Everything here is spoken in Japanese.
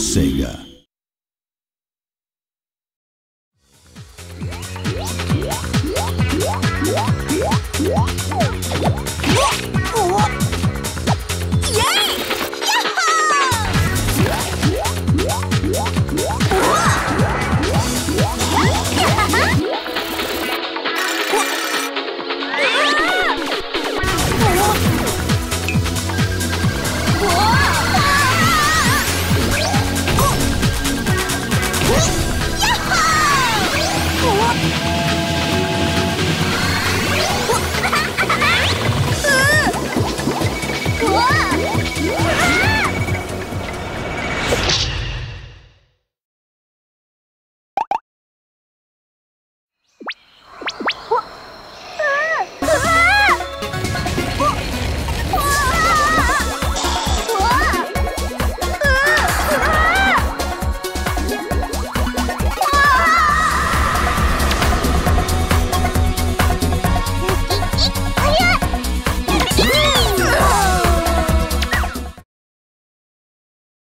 Sega. Yeah. you